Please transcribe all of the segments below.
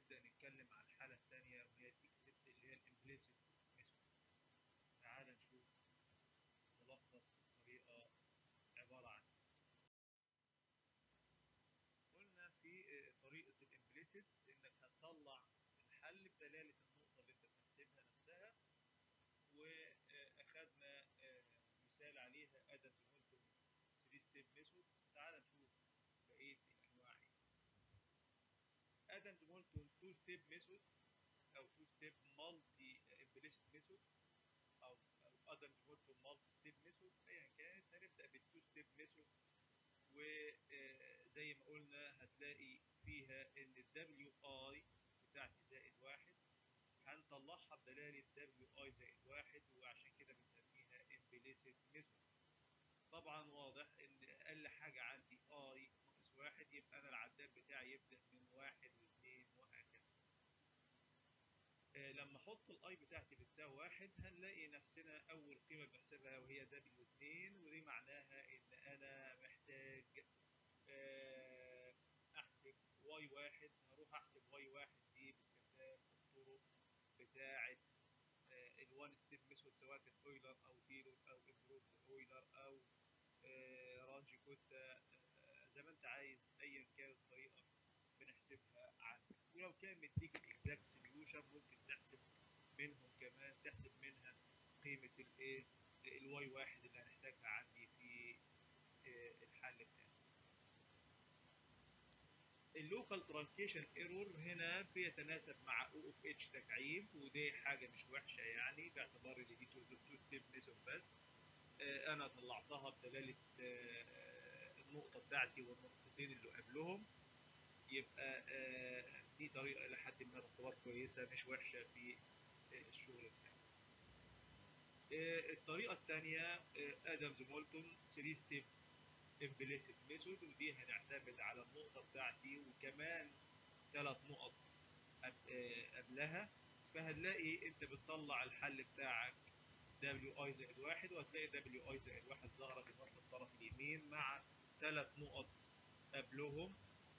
هنبدا نتكلم عن الحالة الثانية وهي ال explicit اللي هي ال implicit method تعال نشوف ملخص الطريقة عبارة عن قلنا في طريقة ال implicit إنك هتطلع الحل بدلاله النقطة اللي أنت بتحسبها نفسها واخدنا مثال عليها Adams Moulton 3 step method تعال نشوف بقيه الانواع إيه Adams Moulton 2 step method أو 2 step multi implicit method أو أو Adams Moulton multi step method ايا كانت هنبدا بال 2 step method وزي ما قلنا هتلاقي فيها ان الدبليو اي بتاعتي زائد واحد. هنطلعها بدلاله دبليو اي زائد واحد وعشان كده بنسميها implicit method طبعا واضح إن أقل حاجة عندي i ناقص واحد يبقى أنا العداد بتاعي يبدأ من واحد واثنين وهكذا آه لما أحط ال i بتاعتي بتساوي واحد هنلاقي نفسنا أول قيمة بحسبها وهي W 2 ودي معناها إن أنا محتاج آه أحسب y واحد هروح أحسب y واحد دي باستخدام الطرق بتاعه ال one step method سواء كانت اويلر أو Taylor أو improved Euler أو Runge Kutta زي ما أنت عايز ايا كانت ولو كان مديك ال exact solution ممكن تحسب منهم كمان تحسب منها قيمة الإيه؟ ال y واحد اللي هنحتاجها عندي في الحل بتاعي ال local truncation error هنا بيتناسب مع أو اوف اتش تكعيب ودي حاجة مش وحشة يعني باعتبار إن دي two step method بس آه أنا طلعتها بدلالة آه النقطة بتاعتي والنقطتين اللي قبلهم. يبقى آه دي طريقة إلى حد ما تعتبر كويسة مش وحشة في الشغل بتاعي الطريقة الثانية Adams Moulton 3 step implicit method ودي هنعتمد على النقطة بتاعتي وكمان ثلاث نقط قبلها. فهنلاقي أنت بتطلع الحل بتاعك دبليو اي زائد واحد وهتلاقي دبليو اي زائد واحد ظاهرة في الطرف اليمين مع ثلاث نقط قبلهم.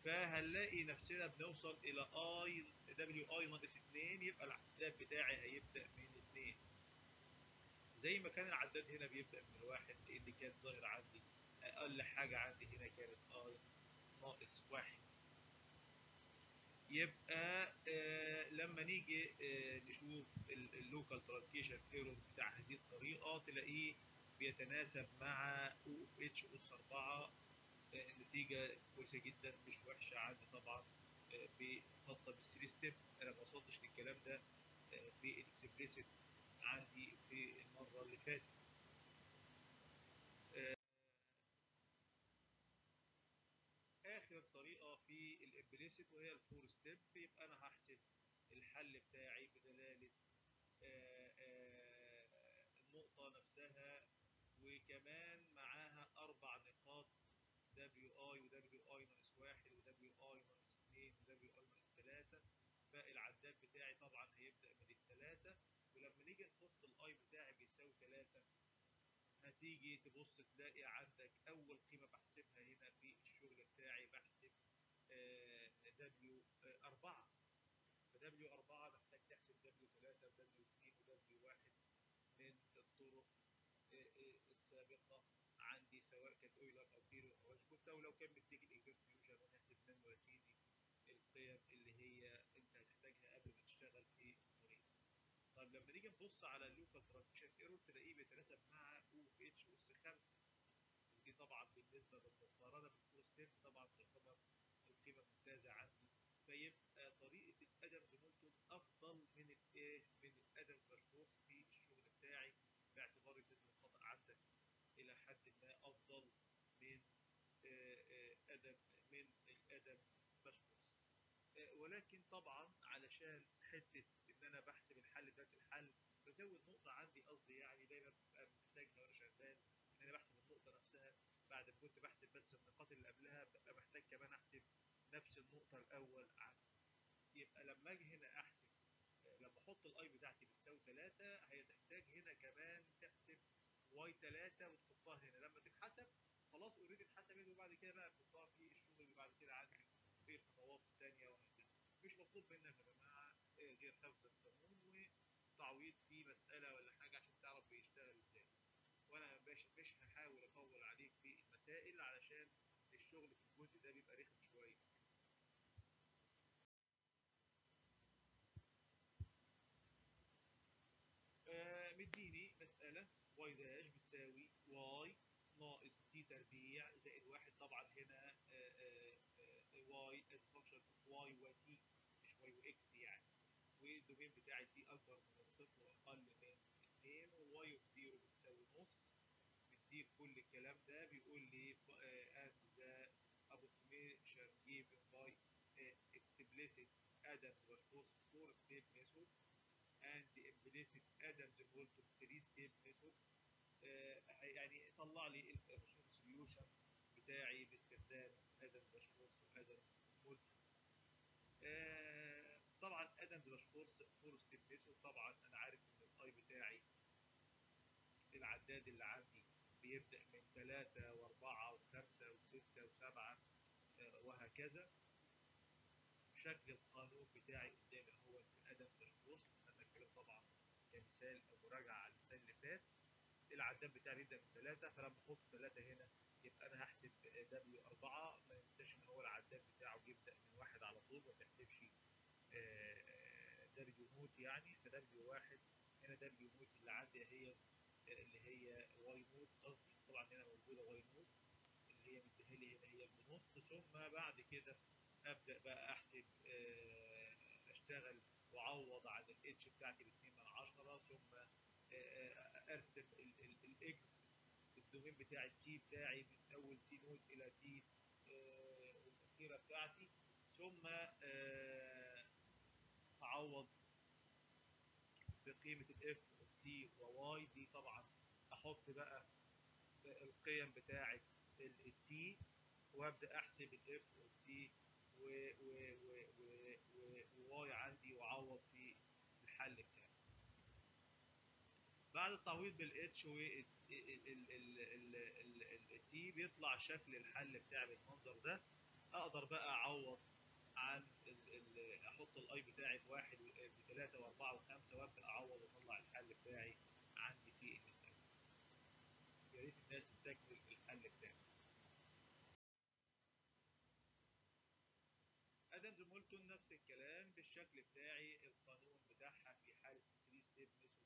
فهنلاقي نفسنا بنوصل إلى اي دبليو اي ناقص 2 يبقى العداد بتاعي هيبدأ من 2 زي ما كان العداد هنا بيبدأ من الواحد اللي كان ظاهر عندي. أقل حاجة عندي هنا كانت اي ناقص واحد. يبقى آه لما نيجي آه نشوف ال local truncation error بتاع هذه الطريقة تلاقيه بيتناسب مع O of h أس 4 آه النتيجة كويسة جدا مش وحشة عندي طبعا خاصة بال three step. أنا ما وصلتش للكلام ده في ال explicit عندي في المرة اللي فاتت. آخر طريقة في ال implicit وهي ال four step. يبقى أنا هحسب الحل بتاعي بدلالة آآ آآ النقطة نفسها وكمان نقاط دبليو اي ودبليو اي ناقص واحد ودبليو اي ناقص اثنين ودبليو اي ناقص ثلاثة فالعداد بتاعي طبعا هيبدأ من الثلاثه ولما نيجي نحط ال i بتاعي بيساوي ثلاثة هتيجي تبص تلاقي عندك أول قيمة بحسبها هنا في الشغل بتاعي بحسب دبليو 4 فدبليو 4 محتاج تحسب دبليو 3 ودبليو 2 ودبليو 1 من الطرق السابقه عندي سواء كانت اويلر أو تيرو أو كنت ولو كان بتيجي الاكزاكت سوليوشن ونحسب منه يا سيدي القيم اللي هي أنت هتحتاجها قبل ما تشتغل في الطريق طيب لما نيجي نبص على ال local truncation error تلاقيه بيتناسب مع O of h أس 5 ودي طبعا بالنسبة للمقارنة step طبعا تعتبر القيمة ممتازة عندي. فيبقى طريقه ال Adams Moulton افضل من الايه من ال Adams Bashforth في الشغل بتاعي باعتبار ان نسبه الخطا عندك إلى حد ما أفضل من آدم من ال Adams Bashforth ولكن طبعا علشان حتة إن أنا بحسب الحل ذات الحل بزود نقطة عندي قصدي يعني دايما ببقى محتاجها وأنا شغال إن أنا بحسب النقطة نفسها. بعد ما كنت بحسب بس النقاط اللي قبلها ببقى محتاج كمان أحسب نفس النقطة الأول عندي يبقى لما أجي هنا أحسب لما أحط ال i بتاعتي بتساوي 3 هتحتاج هنا كمان تحسب y 3 وتحطها هنا. لما تتحسب خلاص already اتحسبت وبعد كده بقى تحطها في الشغل اللي بعد كده عندي في الخطوات الثانية وهكذا. مش مطلوب منك يا جماعة آه، غير حفظ القانون وتعويض في مسألة ولا حاجة عشان تعرف بيشتغل إزاي. وأنا مش مش هحاول أطول عليك في المسائل علشان الشغل في الجزء ده بيبقى رخم شوية. آه، مديني مسألة. واي داش بتساوي؟ واي ناقص t تربيع زائد واحد. طبعا هنا y is function of y و t مش y و x يعني. والدومين بتاعي t أكبر من الصفر وأقل من 2 و y of zero بتساوي نص. بيديك كل الكلام ده بيقول لي and the approximation given by explicit four step method Adams Moulton three step method آه، يعني طلع لي ال solution بتاعي باستخدام Adams Bashforth و Adams Moulton آه، طبعا Adams Bashforth four step method طبعا أنا عارف إن ال i بتاعي العداد اللي عندي بيبدأ من 3 و4 و5 و6 و7 وهكذا. شكل القانون بتاعي قدامي هو في Adams Bashforth أنا الكلام طبعا كمثال أو مراجعة على المثال اللي فات العداد بتاعي بيبدأ من 3 فلما أحط 3 هنا يبقى أنا هحسب W 4 ما ننساش إن هو العداد بتاعه بيبدأ من واحد على طول ما تحسبش دبليو نوت يعني فدبليو واحد هنا دبليو نوت اللي عندي هي اللي هي y node قصدي طبعا هنا موجودة y node اللي هي مديها لي هنا هي بنص ثم بعد كده أبدأ بقى أحسب آه، أشتغل وأعوض عن الاتش بتاعتي ب 2 من 10 ثم آه، أرسم ال x الدومين بتاع ال t بتاعي من أول t node إلى t الأخيرة بتاعتي. ثم آه، أعوض بقيمة ال f of t و y دي طبعا أحط بقى القيم بتاعة ال t وأبدأ أحسب ال f of t و y عندي وأعوض في الحل بتاعي. بعد التعويض بالاتش والتي بيطلع شكل الحل بتاعي بالمنظر ده أقدر بقى أعوض عن أحط ال i بتاعي بواحد بثلاثه واربعه وخمسه وأبدأ أعوض وأطلع الحل بتاعي عندي في المساله. يا ريت الناس تستكمل الحل بتاعي. Adams Moulton نفس الكلام بالشكل بتاعي القانون بتاعها في حالة ال three step method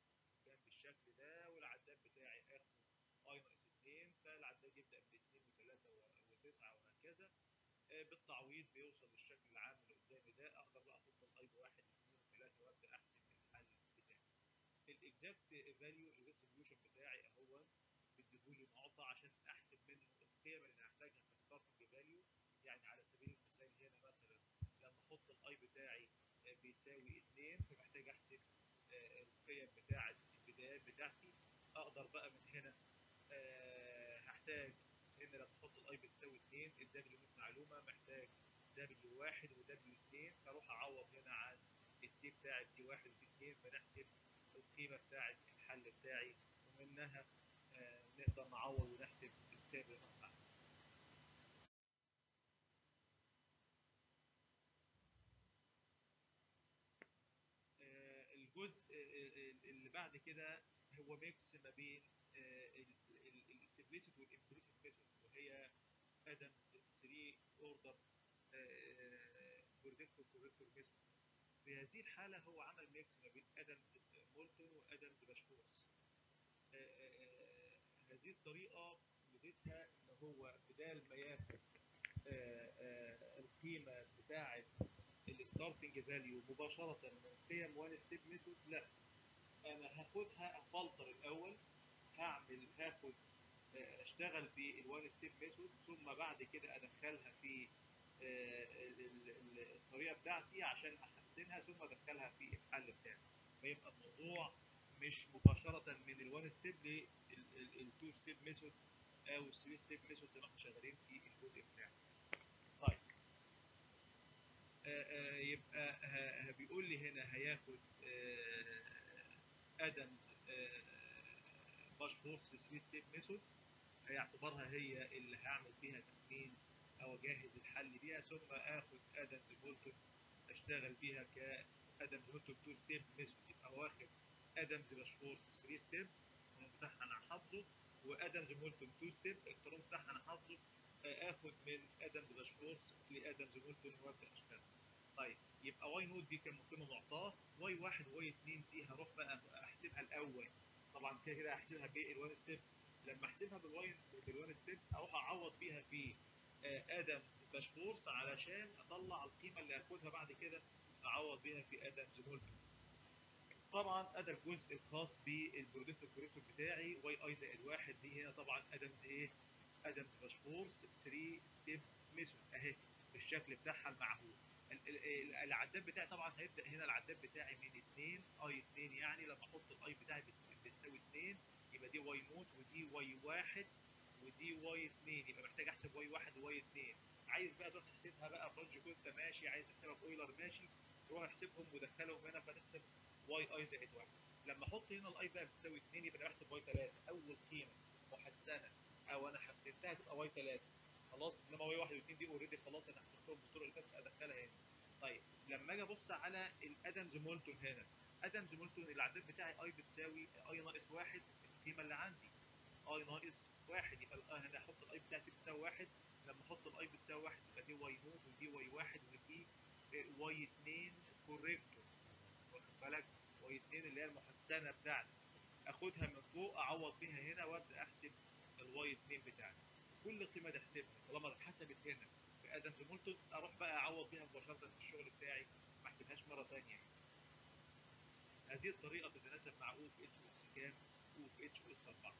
بالشكل ده والعداد بتاعي آخره i ناقص 2 فالعداد يبدأ من 2 و3 و9 وهكذا. آه، بالتعويض بيوصل للشكل العام اللي قدامي ده. أقدر بقى أحط ال i بواحد واثنين وثلاثه وأبدأ أحسب الحل بتاعي. ال exact value ال resolution بتاعي أهو بيديهولي معطى عشان أحسب منه القيم اللي هحتاجها ك starting value يعني على سبيل المثال هنا مثلا لما أحط ال i بتاعي آه، بيساوي 2 فمحتاج أحسب آه، القيم بتاعة البدايات بتاعتي أقدر بقى من هنا آه، هحتاج إن لما أحط ال i بتساوي 2 الدبليو معلومة محتاج دبليو 1 ودبليو 2 فأروح أعوض هنا عن ال t بتاع t 1 و t 2 فنحسب القيمة بتاعه الحل بتاعي ومنها آه، نقدر نعوض ونحسب القيم اللي ناقصه عندي. آه، الجزء آه، اللي بعد كده هو mix ما بين ال explicit وال implicit method وهي Adams 3 order predictor corrector method في هذه الحالة هو عمل mix ما بين Adams Moulton و Adams Bashforth آه، آه، هذه الطريقة ميزتها إن هو بدال ما ياخد آه، آه، القيمة بتاعه ال starting value مباشره من قيم one step method لا أنا هاخدها أفلتر الأول هعمل هاخد آه، أشتغل بال one step method ثم بعد كده أدخلها في آه، ال- ال- ال- الطريقة بتاعتي عشان أحسنها ثم أدخلها في الحل بتاعي فيبقى الموضوع مش مباشرة من ال one step لل two step method أو ال three step method ما إحنا شغالين في الجزء بتاعنا. آه، آه، يبقى بيقول لي هنا هياخد آه، Adams Bashforth 3 step method هيعتبرها هي اللي هعمل بيها تأمين أو أجهز الحل بيها. ثم آخد Adams Moulton أشتغل بيها ك Adams Moulton 2 step method يبقى واخد Adams Bashforth 3 step بتاعها أنا حافظه و Adams Moulton 2 step القانون بتاعها أنا حافظه. آخد من Adams Bashforth ل Adams Moulton وابدا اشتغل طيب يبقى y nought دي كان قيمه معطاه y واحد و y اتنين دي هروح بقى احسبها الأول. طبعا كده كده هحسبها بال one step لما احسبها بال one بال one step أروح اعوض بيها في Adams Bashforth علشان أطلع القيمة اللي هاخدها بعد كده. اعوض بيها في Adams Moulton طبعا أدى الجزء الخاص بال predictor corrector بتاعي. y i زائد واحد دي هنا طبعا Adams إيه؟ Adams Bashforth 3 step method أهي بالشكل بتاعها المعهود العداد بتاعي طبعا هيبدأ هنا العداد بتاعي من 2 i 2 يعني لما أحط ال i بتاعي بتساوي 2 يبقى دي y nought ودي y واحد ودي y 2 يبقى محتاج أحسب y واحد و y 2 عايز بقى تروح تحسبها بقى ف Runge-Kutta ماشي عايز تحسبها باويلر ماشي روح احسبهم ودخلهم هنا فتحسب y i زائد واحد. لما أحط هنا ال i بقى بتساوي 2 يبقى أنا بحسب y 3 أول قيمة محسنه أو أنا حسنتها تبقى y 3 خلاص إنما y 1 و2 دي already خلاص أنا حسبتهم بالطرق اللي فاتت أدخلها هنا. طيب لما أجي أبص على ال Adams Moulton هنا. Adams Moulton العداد بتاعي i بتساوي i ناقص واحد القيمة اللي عندي. i ناقص واحد يبقى هنا أحط ال i بتاعتي بتساوي واحد. لما أحط ال i بتساوي واحد يبقى دي y nought ودي y واحد ودي y 2 corrector واخد بالك؟ y 2 اللي هي المحسنة بتاعتي. أخدها من فوق أعوض بيها هنا وأبدأ أحسب ال y 2 بتاعتي. كل قيمة تحسبها طالما اتحسبت هنا في Adams Moulton أروح بقى أعوض بيها مباشرة في الشغل بتاعي ما احسبهاش مرة ثانية هذه الطريقة تتناسب مع O h أس كام؟ O في h أس 4